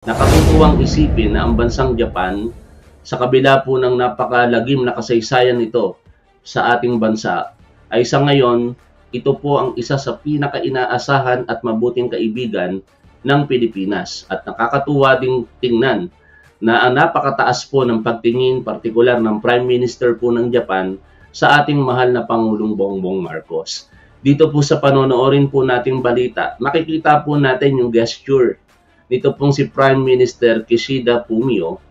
Nakatutuwang isipin na ang bansang Japan, sa kabila po ng napakalagim na kasaysayan nito sa ating bansa, ay sa ngayon, ito po ang isa sa pinaka-inaasahan at mabuting kaibigan ng Pilipinas. At nakakatuwa ding tingnan na ang napakataas po ng pagtingin, partikular ng Prime Minister po ng Japan, sa ating mahal na Pangulong Bongbong Marcos. Dito po sa panonoorin po nating balita, makikita po natin yung gesture nito pong si Prime Minister Kishida Fumio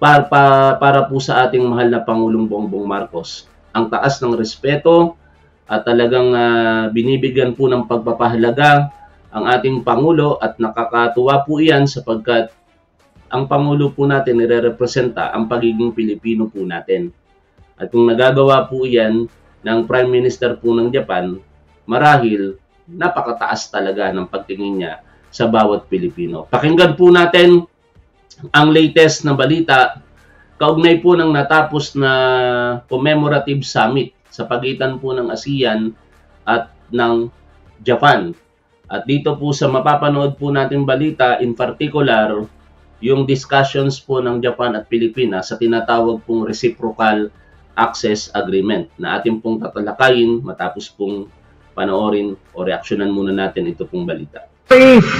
para, para, para po sa ating mahal na Pangulong Bongbong Marcos. Ang taas ng respeto at talagang uh, binibigyan po ng pagpapahalaga ang ating Pangulo at nakakatuwa po iyan sapagkat ang Pangulo po natin nire-representa ang pagiging Pilipino po natin. At kung nagagawa po iyan ng Prime Minister po ng Japan, marahil napakataas talaga ng pagtingin niya sa bawat Pilipino. Pakinggan po natin ang latest na balita kaugnay po ng natapos na commemorative summit sa pagitan po ng ASEAN at ng Japan. At dito po sa mapapanood po natin balita, in particular, yung discussions po ng Japan at Pilipinas sa tinatawag pong reciprocal access agreement na ating pong tatalakayin matapos pong panoorin o reaksyonan muna natin ito pong balita. Peace!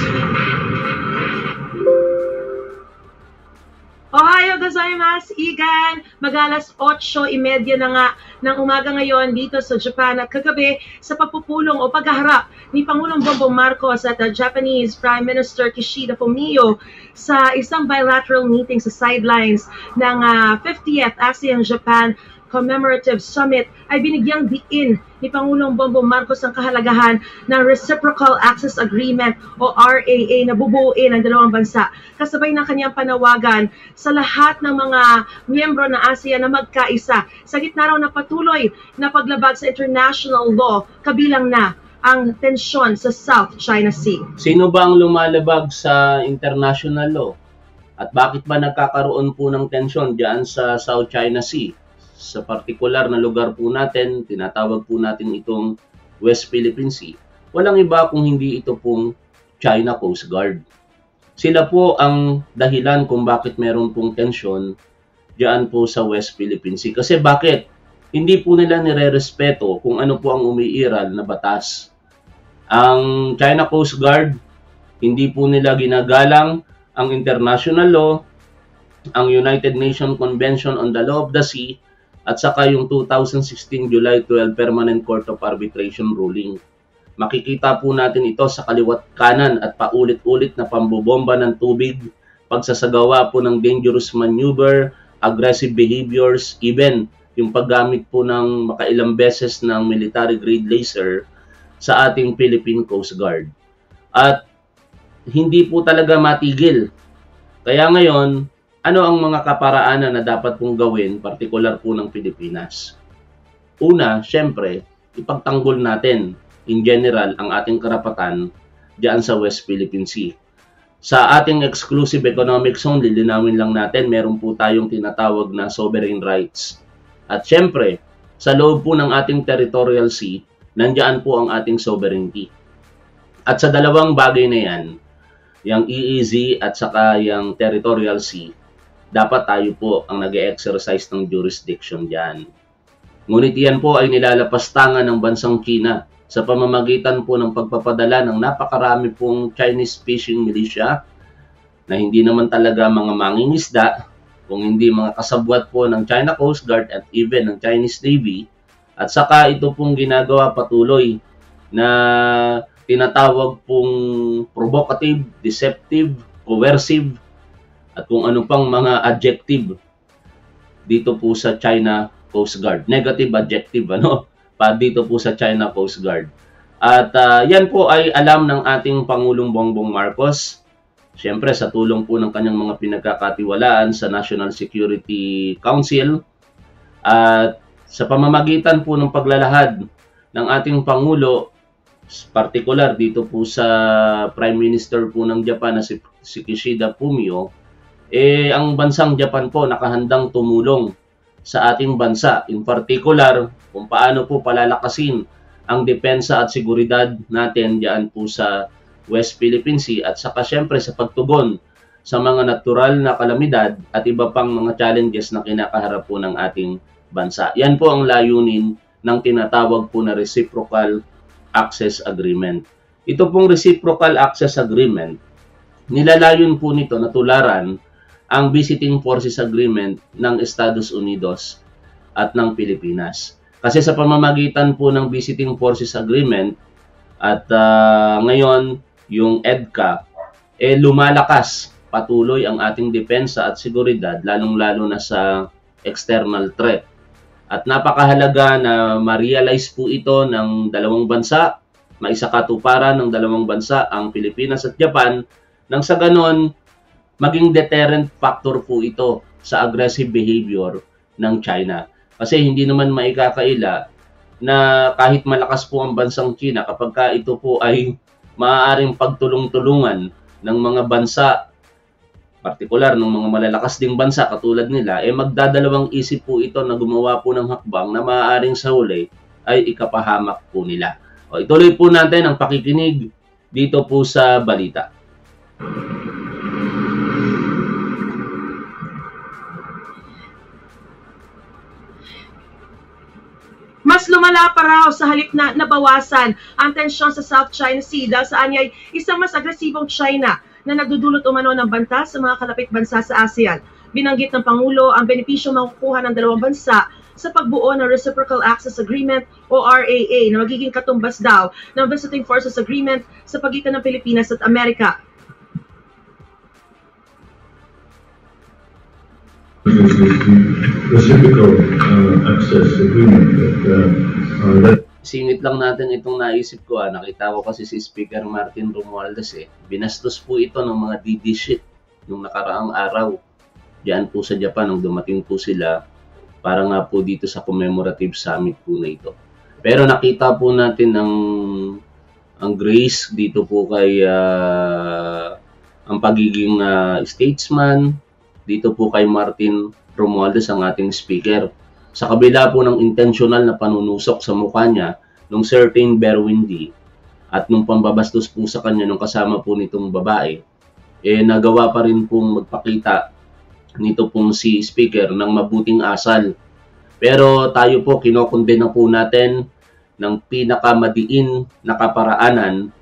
Ohayo gozaimasu, Igan! Magalas 8.30 na nga ng umaga ngayon dito sa Japan at kagabi sa papupulong o paghaharap ni Pangulong Bongbong Marcos at uh, Japanese Prime Minister Kishida Fumio sa isang bilateral meeting sa sidelines ng uh, 50th ASEAN-Japan Commemorative Summit ay binigyang diin ni Pangulong Bongbong Marcos ang kahalagahan ng Reciprocal Access Agreement o RAA na bubuuin ang dalawang bansa kasabay ng kanyang panawagan sa lahat ng mga miyembro ng ASEAN na magkaisa sa gitna raw na patuloy na paglabag sa international law kabilang na ang tensyon sa South China Sea. Sino ba ang lumalabag sa international law? At bakit ba nagkakaroon po ng tensyon diyan sa South China Sea? Sa partikular na lugar po natin, tinatawag po natin itong West Philippine Sea, walang iba kung hindi ito pong China Coast Guard. Sila po ang dahilan kung bakit meron pong tensyon diyan po sa West Philippine Sea. Kasi bakit? Hindi po nila nire-respeto kung ano po ang umiiral na batas. Ang China Coast Guard, hindi po nila ginagalang ang international law, ang United Nations Convention on the Law of the Sea, at saka yung 2016 July 12 Permanent Court of Arbitration ruling. Makikita po natin ito sa kaliwat kanan at paulit-ulit na pambobomba ng tubig, pagsasagawa po ng dangerous maneuver, aggressive behaviors, even yung paggamit po ng makailang beses ng military grade laser sa ating Philippine Coast Guard. At hindi po talaga matigil. Kaya ngayon, ano ang mga kaparaanan na dapat pong gawin, partikular po ng Pilipinas? Una, syempre, ipagtanggol natin in general ang ating karapatan diyan sa West Philippine Sea. Sa ating exclusive economic zone, lilinawin lang natin, meron po tayong tinatawag na sovereign rights. At syempre, sa loob po ng ating territorial sea, nandiyan po ang ating sovereignty. At sa dalawang bagay na yan, yung EEZ at saka yung territorial sea, dapat tayo po ang nag exercise ng jurisdiction dyan. Ngunit yan po ay nilalapastangan ng bansang China sa pamamagitan po ng pagpapadala ng napakarami pong Chinese fishing militia na hindi naman talaga mga mangingisda, kung hindi mga kasabwat po ng China Coast Guard at even ng Chinese Navy. At saka ito pong ginagawa patuloy na tinatawag pong provocative, deceptive, coercive, at kung ano pang mga adjective dito po sa China Coast Guard. Negative adjective, ano? Pa dito po sa China Coast Guard. At uh, yan po ay alam ng ating Pangulong Bongbong Marcos. Siyempre sa tulong po ng kanyang mga pinagkakatiwalaan sa National Security Council at sa pamamagitan po ng paglalahad ng ating Pangulo, particular dito po sa Prime Minister po ng Japan na si, si Kishida Fumio, eh ang bansang Japan po nakahandang tumulong sa ating bansa. In particular, kung paano po palalakasin ang depensa at seguridad natin diyan po sa West Philippine Sea at saka syempre sa pagtugon sa mga natural na kalamidad at iba pang mga challenges na kinakaharap po ng ating bansa. Yan po ang layunin ng tinatawag po na Reciprocal Access Agreement. Ito pong Reciprocal Access Agreement, nilalayon po nito na tularan ang Visiting Forces Agreement ng Estados Unidos at ng Pilipinas. Kasi sa pamamagitan po ng Visiting Forces Agreement at uh, ngayon yung EDCA, eh lumalakas patuloy ang ating depensa at seguridad lalong-lalo na sa external threat. At napakahalaga na ma-realize po ito ng dalawang bansa, maisakatuparan ng dalawang bansa, ang Pilipinas at Japan, nang sa ganon, maging deterrent factor po ito sa aggressive behavior ng China. Kasi hindi naman maikakaila na kahit malakas po ang bansang China kapag ka ito po ay maaaring pagtulong-tulungan ng mga bansa partikular ng mga malalakas ding bansa katulad nila, eh magdadalawang isip po ito na gumawa po ng hakbang na maaaring sa huli ay ikapahamak po nila. O, ituloy po natin ang pakikinig dito po sa balita. Mas lumala pa raw sa halip na nabawasan ang tensyon sa South China Sea dahil sa anyay isang mas agresibong China na nagdudulot umano ng banta sa mga kalapit bansa sa ASEAN. Binanggit ng Pangulo ang benepisyo makukuha ng dalawang bansa sa pagbuo ng Reciprocal Access Agreement o RAA na magiging katumbas daw ng Visiting Forces Agreement sa pagitan ng Pilipinas at Amerika. reciprocal uh, access agreement that, uh, uh, that singit lang natin itong naisip ko. Ah. Nakita ko kasi si Speaker Martin Romualdez eh. Binastos po ito ng mga DD shit nung nakaraang araw. Diyan po sa Japan nung dumating po sila para nga po dito sa commemorative summit po na ito. Pero nakita po natin ang ang grace dito po kay uh, ang pagiging uh, statesman dito po kay Martin Romualdez ang ating speaker sa kabila po ng intentional na panunusok sa mukha niya nung certain Berwindi at nung pambabastos po sa kanya nung kasama po nitong babae, eh nagawa pa rin pong magpakita nito pong si speaker ng mabuting asal. Pero tayo po kinokondena po natin ng pinakamadiin na kaparaanan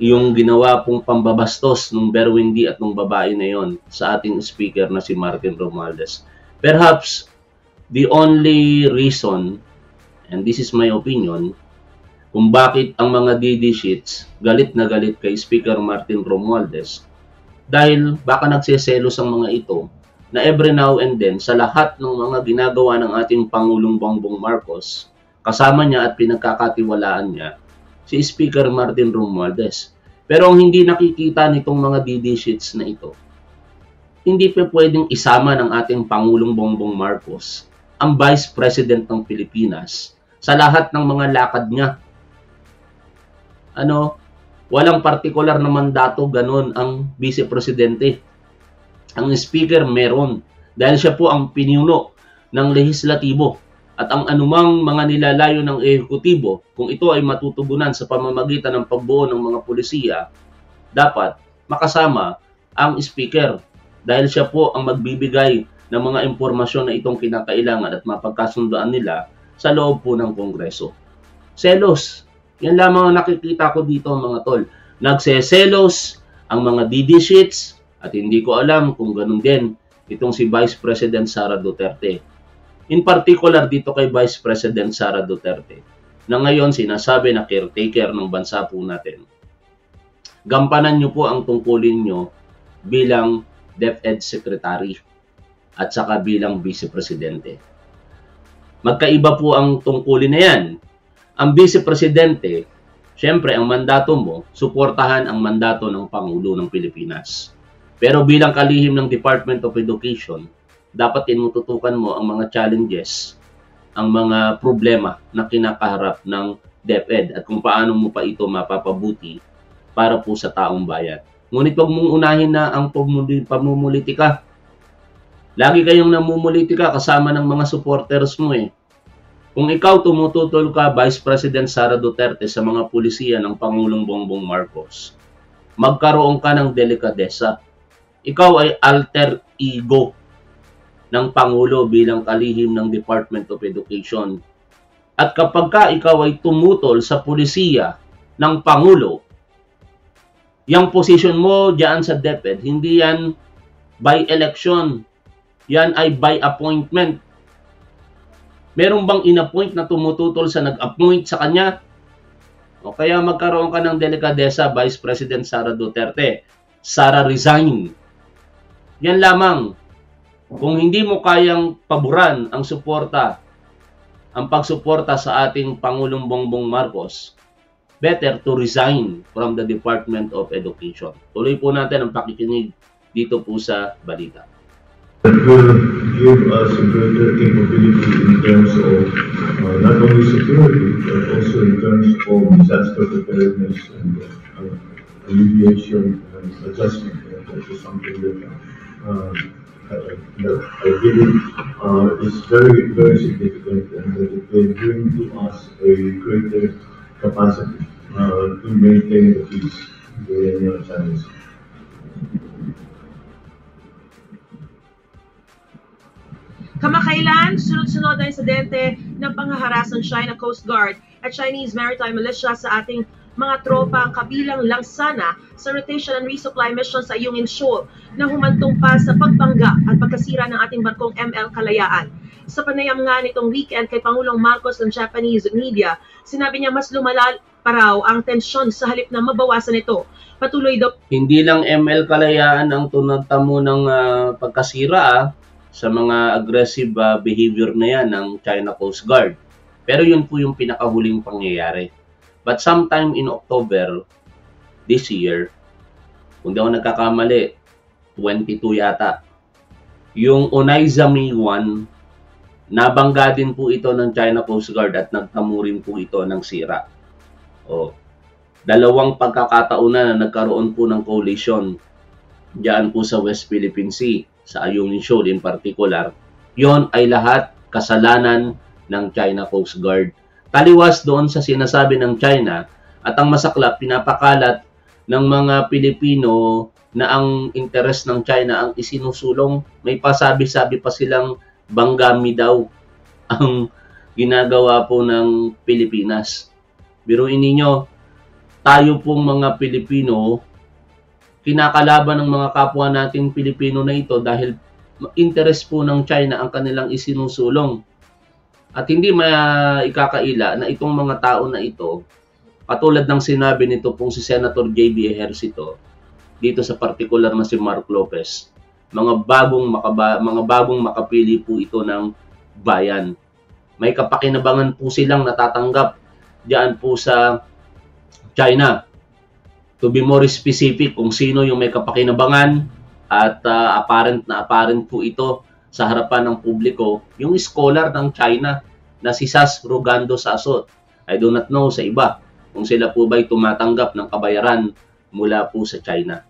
yung ginawa pong pambabastos ng Berwindi at ng babae na yon sa ating speaker na si Martin Romualdez. Perhaps the only reason, and this is my opinion, kung bakit ang mga DD sheets galit na galit kay Speaker Martin Romualdez dahil baka nagseselos ang mga ito na every now and then sa lahat ng mga ginagawa ng ating Pangulong Bongbong Marcos, kasama niya at pinagkakatiwalaan niya, si Speaker Martin Romualdez. Pero ang hindi nakikita nitong mga DD sheets na ito, hindi pa pwedeng isama ng ating Pangulong Bongbong Marcos ang Vice President ng Pilipinas sa lahat ng mga lakad niya. Ano, walang partikular na mandato ganun ang Vice Presidente. Ang Speaker meron dahil siya po ang pinuno ng lehislatibo at ang anumang mga nilalayo ng ehekutibo kung ito ay matutugunan sa pamamagitan ng pagbuo ng mga pulisiya, dapat makasama ang speaker dahil siya po ang magbibigay ng mga impormasyon na itong kinakailangan at mapagkasundoan nila sa loob po ng Kongreso. Selos. Yan lamang ang nakikita ko dito mga tol. Nagseselos ang mga DD sheets at hindi ko alam kung ganun din itong si Vice President Sara Duterte. In particular dito kay Vice President Sara Duterte na ngayon sinasabi na caretaker ng bansa po natin. Gampanan niyo po ang tungkulin niyo bilang DepEd Secretary at saka bilang Vice Presidente. Magkaiba po ang tungkulin na yan. Ang Vice Presidente, syempre ang mandato mo, suportahan ang mandato ng Pangulo ng Pilipinas. Pero bilang kalihim ng Department of Education, dapat tinututukan mo ang mga challenges, ang mga problema na kinakaharap ng DepEd at kung paano mo pa ito mapapabuti para po sa taong bayan. Ngunit huwag mong unahin na ang pamumulitika Lagi kayong namumulitika kasama ng mga supporters mo eh. Kung ikaw tumututol ka, Vice President Sara Duterte, sa mga pulisiya ng Pangulong Bongbong Marcos, magkaroon ka ng delikadesa. ikaw ay alter ego ng Pangulo bilang kalihim ng Department of Education. At kapag ka ikaw ay tumutol sa pulisiya ng Pangulo, yung position mo diyan sa DepEd, hindi yan by election. Yan ay by appointment. Meron bang inappoint na tumututol sa nag-appoint sa kanya? O kaya magkaroon ka ng delikadesa, Vice President Sara Duterte. Sara resign. Yan lamang. Kung hindi mo kayang paboran ang suporta, ang pagsuporta sa ating Pangulong Bongbong Marcos, better to resign from the Department of Education. Tuloy po natin ang pakikinig dito po sa balita. That will give us greater capability in terms of uh, not only security, but also in terms of disaster preparedness and uh, alleviation and adjustment. Uh, that is something that uh, that I believe uh, is very, very significant and that it will bring to us a greater capacity uh, to maintain the peace during our times. Kamakailan, sunod-sunod na insidente ng panghaharas ng China Coast Guard at Chinese Maritime Militia sa ating mga tropa kabilang lang sana sa rotation and resupply mission sa Ayungin Shoal na humantong pa sa pagbangga at pagkasira ng ating barkong ML Kalayaan. Sa panayam nga nitong weekend kay Pangulong Marcos ng Japanese media, sinabi niya mas lumala pa raw ang tensyon sa halip na mabawasan ito. Patuloy daw Hindi lang ML Kalayaan ang tunatamo ng ah, pagkasira ah, sa mga aggressive ah, behavior na yan ng China Coast Guard. Pero yun po yung pinakahuling pangyayari. But sometime in October this year, kung di ako nagkakamali, 22 yata, yung Onaizami 1, nabangga din po ito ng China Coast Guard at nagtamo rin po ito ng sira. O, dalawang pagkakataon na na nagkaroon po ng collision diyan po sa West Philippine Sea, sa Ayungin Shoal in particular, yon ay lahat kasalanan ng China Coast Guard. Taliwas doon sa sinasabi ng China at ang masaklap, pinapakalat ng mga Pilipino na ang interes ng China ang isinusulong. May pasabi-sabi pa silang banggami daw ang ginagawa po ng Pilipinas. Biruin ninyo, tayo pong mga Pilipino, kinakalaban ng mga kapwa nating Pilipino na ito dahil interest po ng China ang kanilang isinusulong. At hindi maikakaila na itong mga tao na ito, katulad ng sinabi nito pong si Senator J.B. Ejercito, dito sa particular na si Mark Lopez, mga bagong makaba, mga bagong makapili po ito ng bayan. May kapakinabangan po silang natatanggap diyan po sa China. To be more specific kung sino yung may kapakinabangan at uh, apparent na apparent po ito sa harapan ng publiko, yung scholar ng China na si Sas Rogando Sasot. I do not know sa iba kung sila po ba'y tumatanggap ng kabayaran mula po sa China.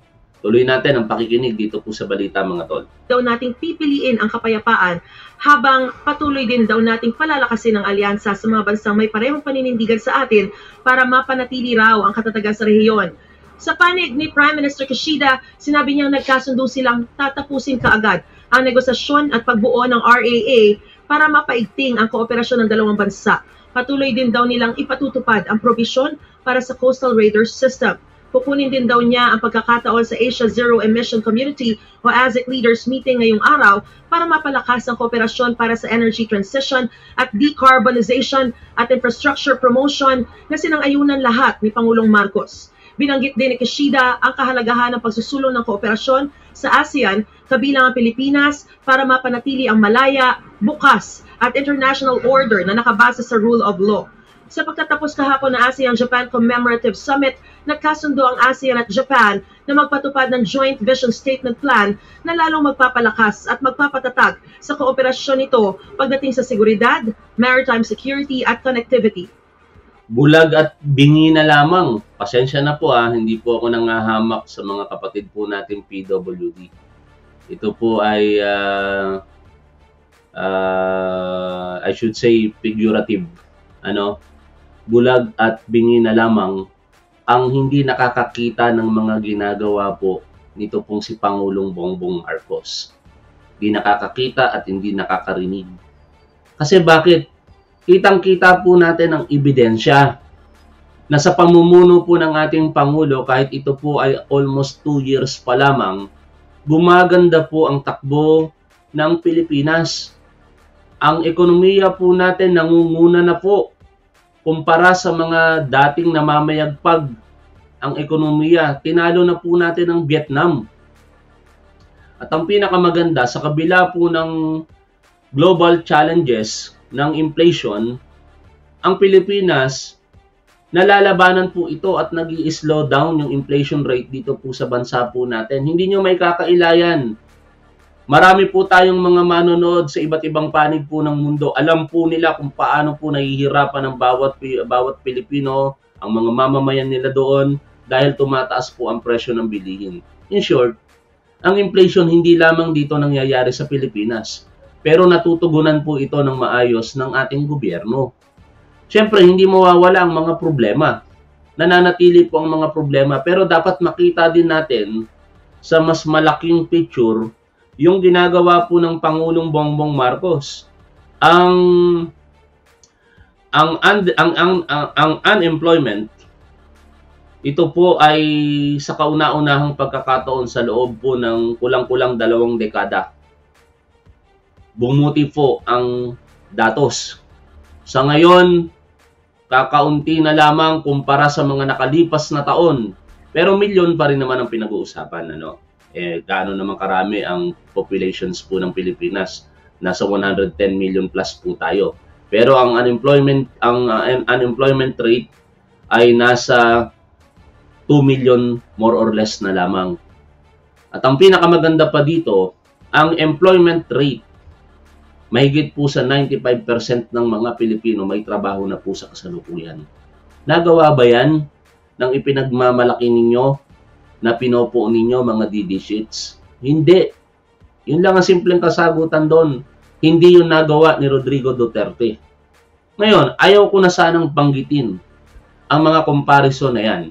Tuloy natin ang pakikinig dito po sa balita mga tol. daw nating pipiliin ang kapayapaan habang patuloy din daw nating palalakasin ang alyansa sa mga bansang may parehong paninindigan sa atin para mapanatili raw ang katatagan sa rehiyon. Sa panig ni Prime Minister Kishida, sinabi niyang nagkasundo silang tatapusin kaagad ang negosasyon at pagbuo ng RAA para mapaigting ang kooperasyon ng dalawang bansa. Patuloy din daw nilang ipatutupad ang probisyon para sa Coastal Radar System. Kukunin din daw niya ang pagkakataon sa Asia Zero Emission Community o ASIC Leaders Meeting ngayong araw para mapalakas ang kooperasyon para sa energy transition at decarbonization at infrastructure promotion na sinang-ayunan lahat ni Pangulong Marcos. Binanggit din ni Kishida ang kahalagahan ng pagsusulong ng kooperasyon sa ASEAN kabilang ang Pilipinas para mapanatili ang malaya, bukas at international order na nakabase sa rule of law. Sa pagtatapos kahapon ng ASEAN-Japan Commemorative Summit, nagkasundo ang ASEAN at Japan na magpatupad ng Joint Vision Statement Plan na lalong magpapalakas at magpapatatag sa kooperasyon nito pagdating sa seguridad, maritime security at connectivity. Bulag at bingi na lamang. Pasensya na po ah, hindi po ako nangahamak sa mga kapatid po natin PWD. Ito po ay ah, ah, I should say figurative. Ano? Bulag at bingi na lamang ang hindi nakakakita ng mga ginagawa po nito pong si Pangulong Bongbong Marcos. Hindi nakakakita at hindi nakakarinig. Kasi bakit? Kitang-kita po natin ang ebidensya na sa pamumuno po ng ating Pangulo, kahit ito po ay almost 2 years pa lamang, gumaganda po ang takbo ng Pilipinas. Ang ekonomiya po natin nangunguna na po kumpara sa mga dating namamayagpag ang ekonomiya. Tinalo na po natin ang Vietnam. At ang pinakamaganda, sa kabila po ng global challenges ng inflation, ang Pilipinas, nalalabanan po ito at nag slow down yung inflation rate dito po sa bansa po natin. Hindi nyo may kakailayan. Marami po tayong mga manonood sa iba't ibang panig po ng mundo. Alam po nila kung paano po nahihirapan ng bawat, bawat Pilipino, ang mga mamamayan nila doon dahil tumataas po ang presyo ng bilihin. In short, ang inflation hindi lamang dito nangyayari sa Pilipinas pero natutugunan po ito ng maayos ng ating gobyerno. Siyempre, hindi mawawala ang mga problema. Nananatili po ang mga problema pero dapat makita din natin sa mas malaking picture yung ginagawa po ng Pangulong Bongbong Marcos. Ang ang ang ang, ang, ang, ang unemployment ito po ay sa kauna-unahang pagkakataon sa loob po ng kulang-kulang dalawang dekada bumuti po ang datos. Sa ngayon, kakaunti na lamang kumpara sa mga nakalipas na taon. Pero milyon pa rin naman ang pinag-uusapan. Ano? Eh, gaano naman karami ang populations po ng Pilipinas. Nasa 110 million plus po tayo. Pero ang unemployment ang uh, unemployment rate ay nasa 2 million more or less na lamang. At ang pinakamaganda pa dito, ang employment rate Mahigit po sa 95% ng mga Pilipino may trabaho na po sa kasalukuyan. Nagawa ba yan ng ipinagmamalaki ninyo na pinopo ninyo mga DD sheets? Hindi. Yun lang ang simpleng kasagutan doon. Hindi yun nagawa ni Rodrigo Duterte. Ngayon, ayaw ko na sanang banggitin ang mga comparison na yan.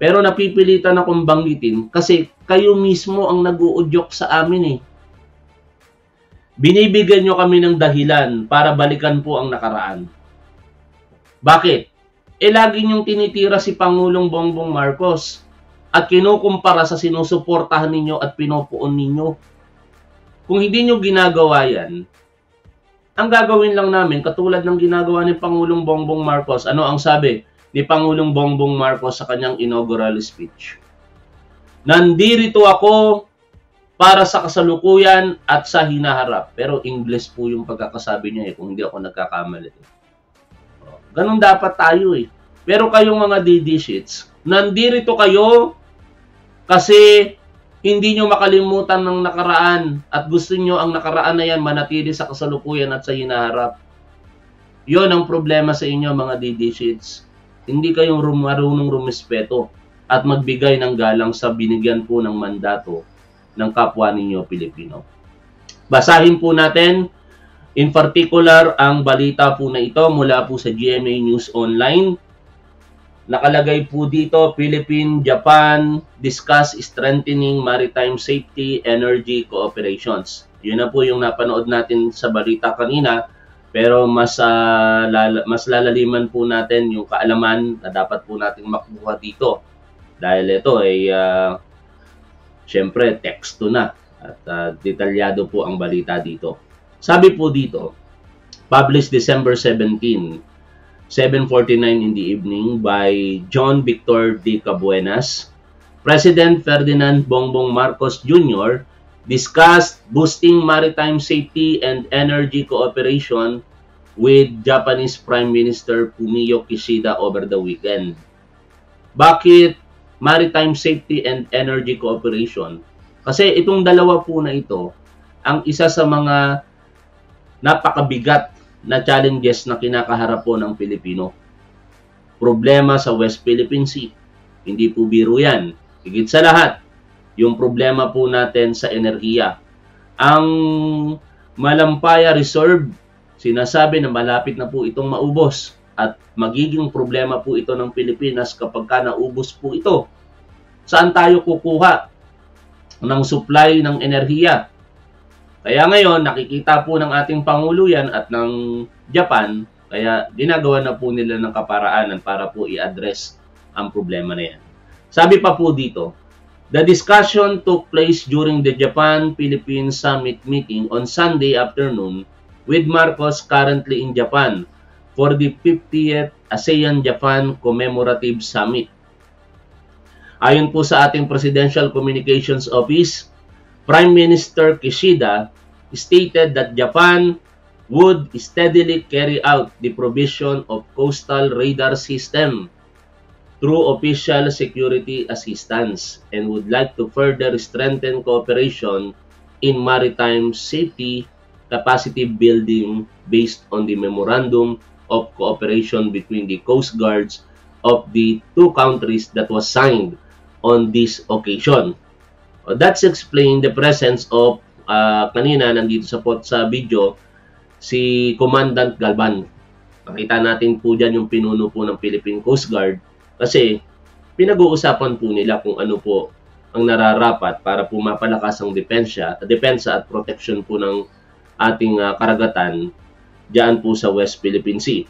Pero napipilitan akong banggitin kasi kayo mismo ang nag-uudyok sa amin eh. Binibigyan nyo kami ng dahilan para balikan po ang nakaraan. Bakit? Eh lagi nyong tinitira si Pangulong Bongbong Marcos at kinukumpara sa sinusuportahan ninyo at pinupuon ninyo. Kung hindi nyo ginagawa yan, ang gagawin lang namin, katulad ng ginagawa ni Pangulong Bongbong Marcos, ano ang sabi ni Pangulong Bongbong Marcos sa kanyang inaugural speech? Nandirito ako para sa kasalukuyan at sa hinaharap. Pero English po yung pagkakasabi niya eh, kung hindi ako nagkakamali. Ganun dapat tayo eh. Pero kayong mga DD sheets, nandirito kayo kasi hindi nyo makalimutan ng nakaraan at gusto nyo ang nakaraan na yan manatili sa kasalukuyan at sa hinaharap. Yon ang problema sa inyo mga DD. Hindi kayong marunong rumispeto at magbigay ng galang sa binigyan po ng mandato ng kapwa ninyo Pilipino. Basahin po natin in particular ang balita po na ito mula po sa GMA News Online. Nakalagay po dito, Philippine-Japan discuss strengthening maritime safety energy cooperations. Yun na po yung napanood natin sa balita kanina, pero mas uh, lala, mas lalaliman po natin yung kaalaman na dapat po nating makuha dito. Dahil ito ay uh, Siyempre, teksto na at uh, detalyado po ang balita dito. Sabi po dito, published December 17, 7.49 in the evening by John Victor D. Cabuenas, President Ferdinand Bongbong Marcos Jr. discussed boosting maritime safety and energy cooperation with Japanese Prime Minister Fumio Kishida over the weekend. Bakit Maritime Safety and Energy Cooperation. Kasi itong dalawa po na ito, ang isa sa mga napakabigat na challenges na kinakaharap po ng Pilipino. Problema sa West Philippine Sea. Hindi po biro yan. Higit sa lahat, yung problema po natin sa enerhiya. Ang Malampaya Reserve, sinasabi na malapit na po itong maubos at magiging problema po ito ng Pilipinas kapag ka naubos po ito. Saan tayo kukuha ng supply ng enerhiya. Kaya ngayon, nakikita po ng ating Pangulo yan at ng Japan, kaya ginagawa na po nila ng kaparaanan para po i-address ang problema na yan. Sabi pa po dito, The discussion took place during the Japan-Philippines Summit meeting on Sunday afternoon with Marcos currently in Japan for the 50th ASEAN-Japan Commemorative Summit. Ayon po sa ating Presidential Communications Office, Prime Minister Kishida stated that Japan would steadily carry out the provision of coastal radar system through official security assistance and would like to further strengthen cooperation in maritime safety capacity building based on the Memorandum of Cooperation between the Coast Guards of the two countries that was signed on this occasion. Uh, that's explain the presence of uh, kanina nandito sa pot sa video si Commandant Galban. Nakita natin po dyan yung pinuno po ng Philippine Coast Guard kasi pinag-uusapan po nila kung ano po ang nararapat para po mapalakas ang depensa, depensa at protection po ng ating uh, karagatan diyan po sa West Philippine Sea.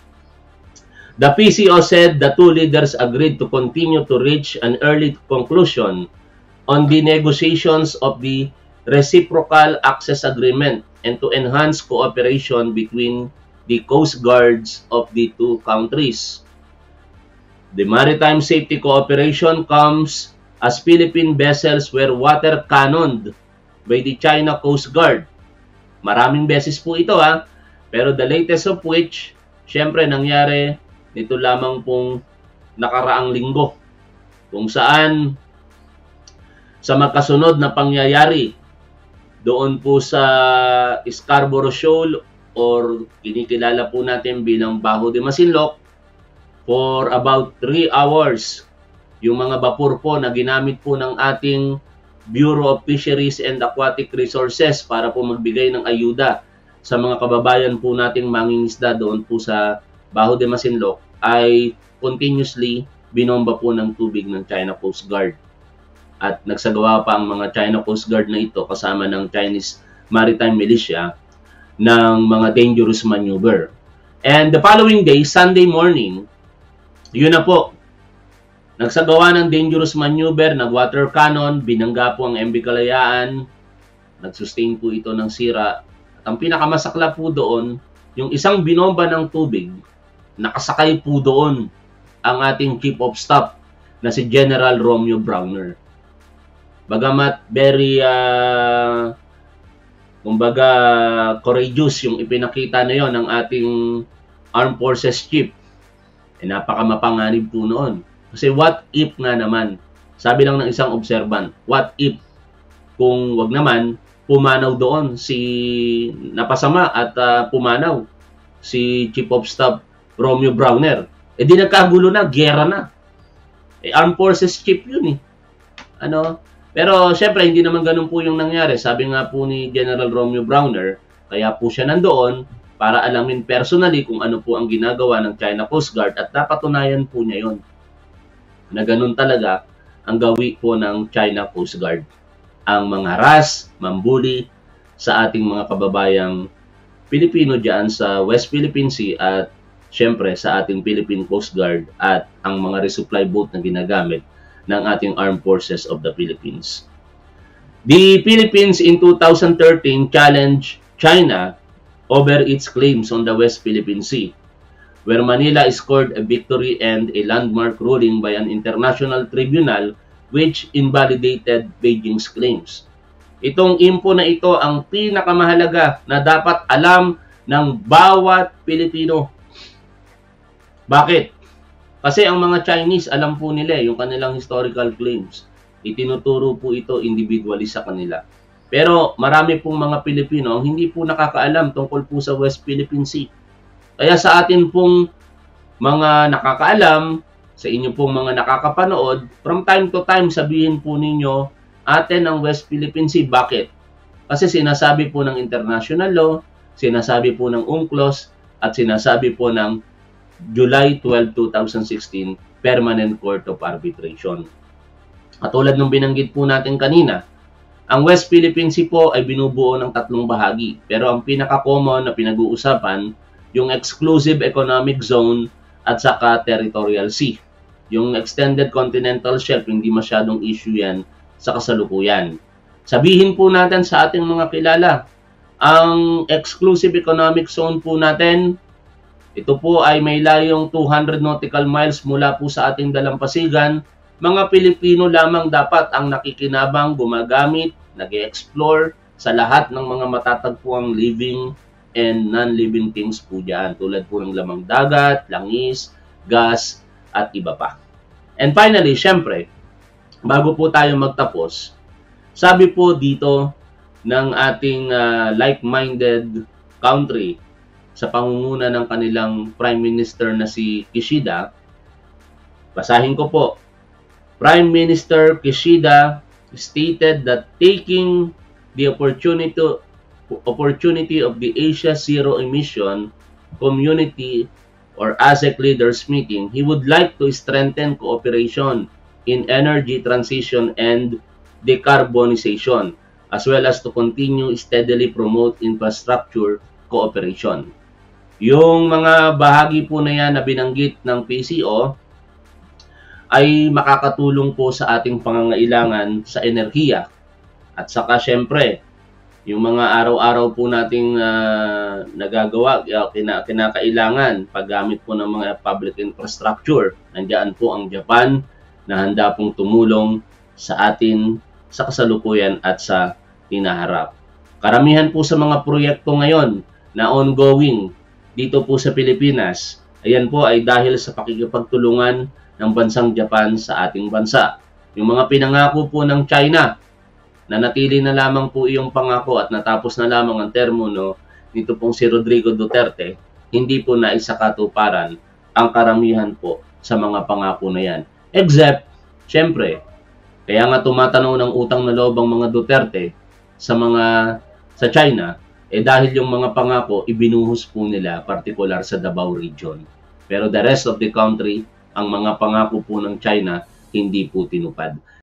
The PCO said the two leaders agreed to continue to reach an early conclusion on the negotiations of the Reciprocal Access Agreement and to enhance cooperation between the coast guards of the two countries. The maritime safety cooperation comes as Philippine vessels were water cannoned by the China Coast Guard. Maraming beses po ito ha, pero the latest of which, syempre nangyari nito lamang pong nakaraang linggo kung saan sa magkasunod na pangyayari doon po sa Scarborough Shoal or kinikilala po natin bilang Baho de Masinloc for about 3 hours. Yung mga vapor po na ginamit po ng ating Bureau of Fisheries and Aquatic Resources para po magbigay ng ayuda sa mga kababayan po nating mangingisda doon po sa Baho de Masinloc ay continuously binomba po ng tubig ng China Coast Guard. At nagsagawa pa ang mga China Coast Guard na ito kasama ng Chinese Maritime Militia ng mga dangerous maneuver. And the following day, Sunday morning, yun na po. Nagsagawa ng dangerous maneuver, nag-water cannon, binangga po ang MB Kalayaan, nagsustain po ito ng sira. At ang pinakamasakla po doon, yung isang binomba ng tubig, nakasakay po doon ang ating Chief of Staff na si General Romeo Browner. Bagamat very, uh, kumbaga, courageous yung ipinakita na yon ng ating Armed Forces Chief eh, napakamapanganib po noon. Kasi what if nga naman, sabi lang ng isang observant, what if kung wag naman, pumanaw doon si napasama at uh, pumanaw si Chief of Staff Romeo Browner. Eh di nagkagulo na, gera na. Eh, Armed Forces Chief yun eh. Ano? Pero syempre, hindi naman ganun po yung nangyari. Sabi nga po ni General Romeo Browner, kaya po siya nandoon para alamin personally kung ano po ang ginagawa ng China Coast Guard at napatunayan po niya yon na ganun talaga ang gawi po ng China Coast Guard. Ang mga ras, mambuli sa ating mga kababayang Pilipino dyan sa West Philippine Sea at syempre sa ating Philippine Coast Guard at ang mga resupply boat na ginagamit ng ating Armed Forces of the Philippines. The Philippines in 2013 challenged China over its claims on the West Philippine Sea, where Manila scored a victory and a landmark ruling by an international tribunal which invalidated Beijing's claims. Itong impo na ito ang pinakamahalaga na dapat alam ng bawat Pilipino. Bakit? Kasi ang mga Chinese, alam po nila eh, yung kanilang historical claims. Itinuturo po ito individually sa kanila. Pero marami pong mga Pilipino ang hindi po nakakaalam tungkol po sa West Philippine Sea. Kaya sa atin pong mga nakakaalam, sa inyo pong mga nakakapanood, from time to time sabihin po ninyo, atin ang West Philippine Sea. Bakit? Kasi sinasabi po ng international law, sinasabi po ng UNCLOS, at sinasabi po ng July 12, 2016 Permanent Court of Arbitration. At tulad ng binanggit po natin kanina, Ang West Philippine Sea po ay binubuo ng tatlong bahagi. Pero ang pinaka-common na pinag-uusapan, yung exclusive economic zone at saka territorial sea. Yung extended continental shelf, hindi masyadong issue yan sa kasalukuyan. Sabihin po natin sa ating mga kilala, ang exclusive economic zone po natin, ito po ay may layong 200 nautical miles mula po sa ating dalampasigan. Mga Pilipino lamang dapat ang nakikinabang, gumagamit, nag explore sa lahat ng mga matatagpuang living and non-living things po dyan. Tulad po ng lamang dagat, langis, gas, at iba pa. And finally, syempre, bago po tayo magtapos, sabi po dito ng ating uh, like-minded country sa pangunguna ng kanilang Prime Minister na si Kishida, basahin ko po, Prime Minister Kishida stated that taking the opportunity opportunity of the Asia Zero Emission Community or ASEC Leaders Meeting, he would like to strengthen cooperation in energy transition and decarbonization, as well as to continue steadily promote infrastructure cooperation. Yung mga bahagi po na yan na binanggit ng PCO ay makakatulong po sa ating pangangailangan sa enerhiya. At saka syempre, yung mga araw-araw po nating uh, nagagawa, uh, kina, kinakailangan paggamit po ng mga public infrastructure. Nandiyan po ang Japan na handa pong tumulong sa atin sa kasalukuyan at sa hinaharap. Karamihan po sa mga proyekto ngayon na ongoing dito po sa Pilipinas, ayan po ay dahil sa pakikipagtulungan ng bansang Japan sa ating bansa. Yung mga pinangako po ng China na natili na lamang po iyong pangako at natapos na lamang ang termo no, nito pong si Rodrigo Duterte, hindi po na isakatuparan ang karamihan po sa mga pangako na yan. Except, syempre, kaya nga tumatanaw ng utang na loob ang mga Duterte sa mga sa China, eh dahil yung mga pangako ibinuhos po nila partikular sa Davao region. Pero the rest of the country ang mga pangako po ng China hindi po tinupad.